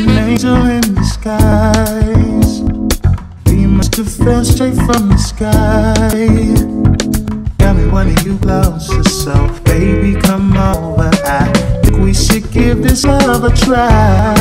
an angel in disguise. We must have fell straight from the sky. Tell me when you closer, so baby, come over. I think we should give this love a try.